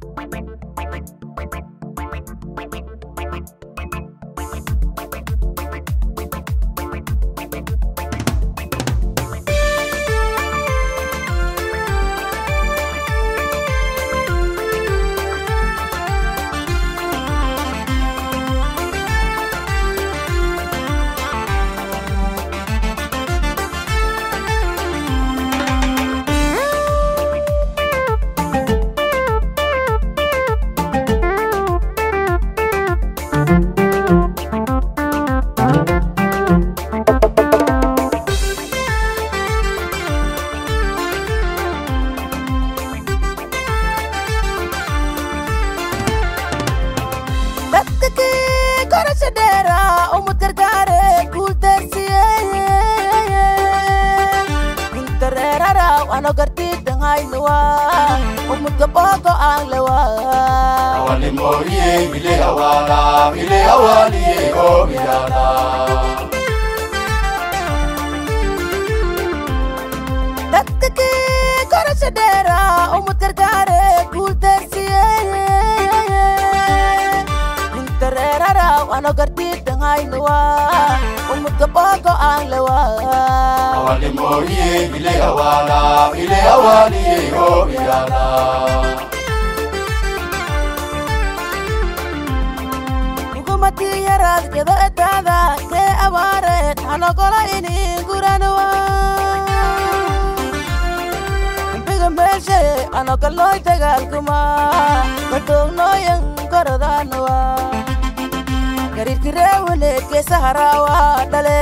Bye. Gaboogo aan lewa Awalimoriye ile awala ile awaliye obiyana dadkakii korasha dheera umad gargaare guuldarsiye intareerara wano gartiidanhaynuwa umad gaboogo aan lewa Awalimoriye ile awala. ile awaliye obiyana igumati yaraad gedo edaada kee abaareed hanogola ininguranawa biga meeshe anogaloy dagaalkuma gadoognoyan gorodanawa garirkireewuneed geesaharaawa dhale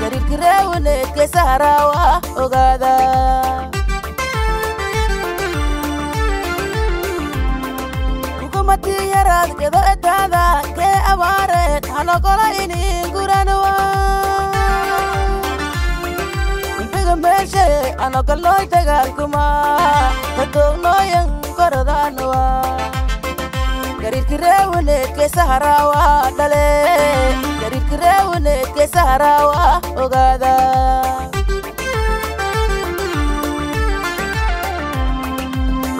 garirkireewuneed geesaharaawa ogaada hukumati yaraad gedo edaada kee abaareed hanogola ininguranawa biga meeshe anogaloy dagaalkuma gadoognoyan gorodanawa garirkireewuneed geesaharaawa dhale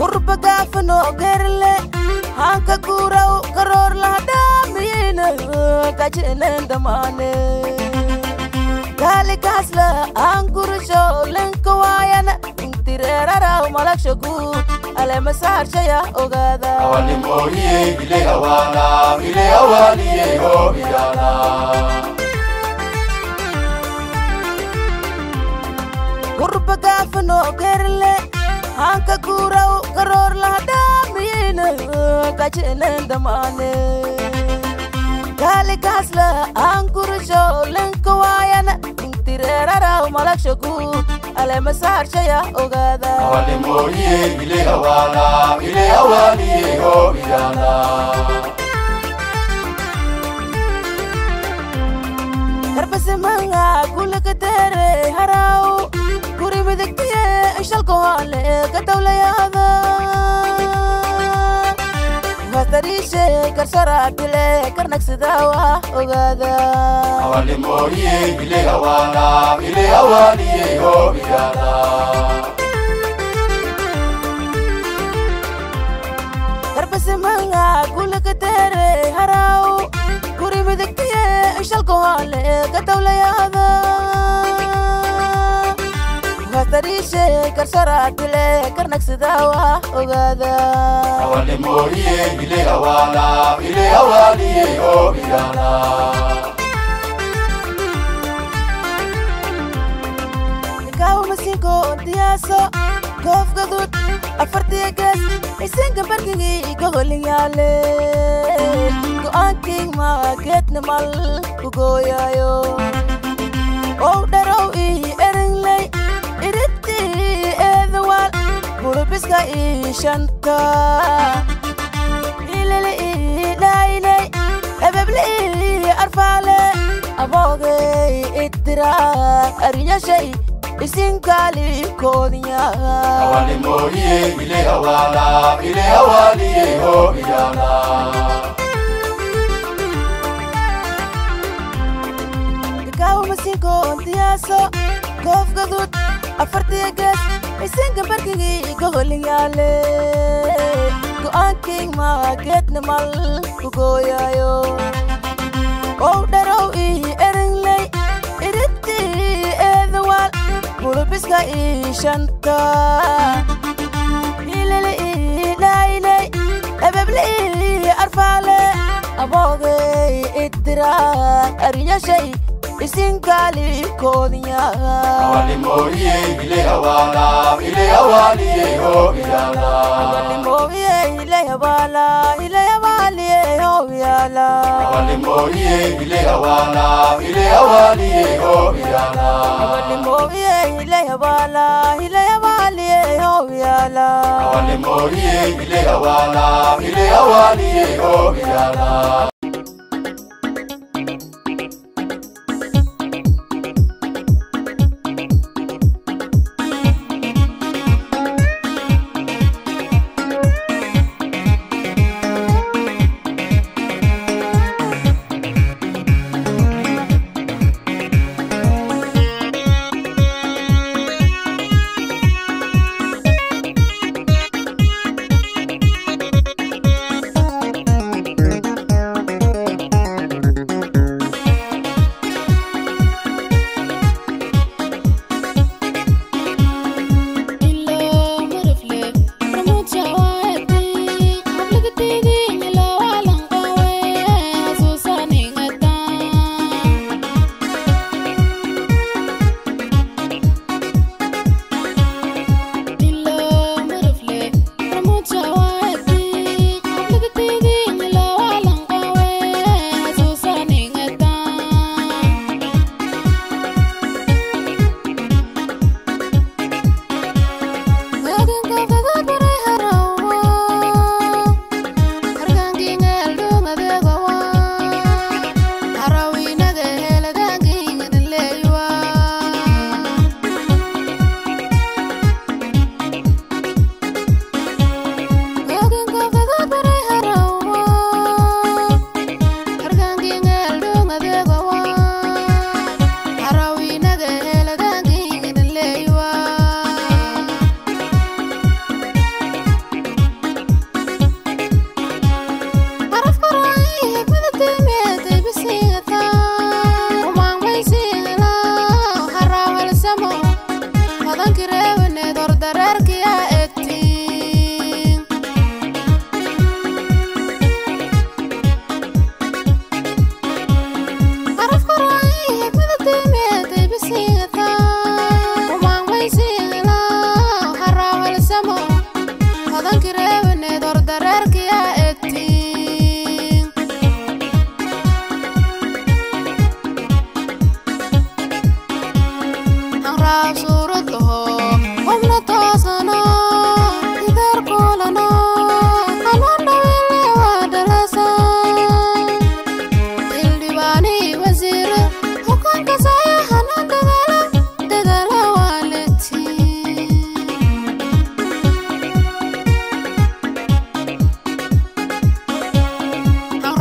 urba gaafano gerle hanka guuraw karoor lahadhaamiyeyna gajenen damaane gaali gaasla aan gurasho lenka waayana intireeraraw malagsha guud alemasaarshaya ogaada Awalimoriye ile awala ile awaliye obiyana urba gaafano gerle hanka guuraw karoor lahadhaamiyeyna gajenen damaane gaali gaasla aan gurasho lenka waayana intireeraraw malagsha guud alemasaarshaya ogaada Awalimoriye ile awala ile awaliye obiyana garbasimanga bariishay garsaraa bile garnagsidaawa ogaada awanimooyey bile hawaana bile hawaaniyey hobiyaada garbasimanga gulakadeere haraw guri midigtiye ishalkohale gadawlayaada Awalimoriye ile awala ile awaliye obiyana Kau masinko diyaso goof gadud afartiya gas isinka barkigi gogolinyaale go'aankii maageedna mal kugooyaayo ow dharow ii burubiska ii shanta ilili ii dhayley ebeble ii arfaale aboogay itira ariyashay isinkaali koodinya Awalimoriye ile awala ile awaliye obiyana kaawo masinko diyaaso goof gadud afartiya gas isinka barkigi gogolinyaale go'aan laakiin maageedna mal kugooyayo ow dharow ii eringley iridtii eedawaal gulubiska ii shanta. Ilili ii dhayley ebeble ii arfaale aboogay idiraa aryashay isinkali konya abalimoye ile awala ile awali ho yala. Abalimoye ile awala ile awali ho yala. Abalimoye ile awala ile awali ho yala. Abalimoye ile awala ile awali ho yala. Abalimoye ile awala ile awali ho yala. Baby, baby, see.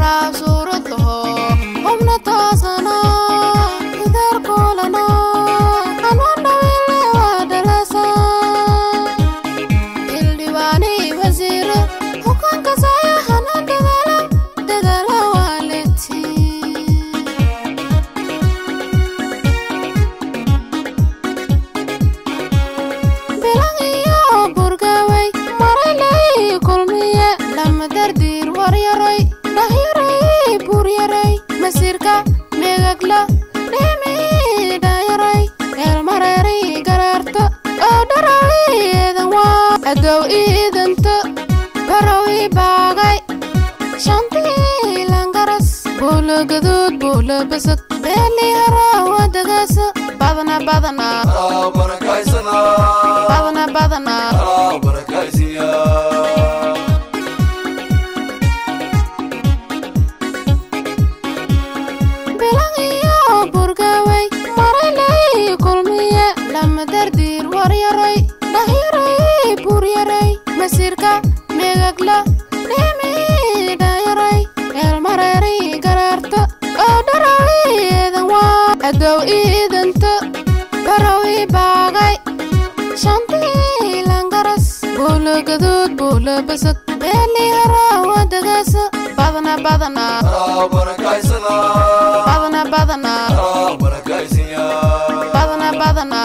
abrazo. Iyala adow iidanta barawi baagay shantii langaras buula gaduud buula basad beeli harawa dagaasa badana badana waa adow iidanta barawi baagay. Shantii langaras buula gaduud buula basad. Badana Alaa barakaysana. Badana badana badana badana badana badana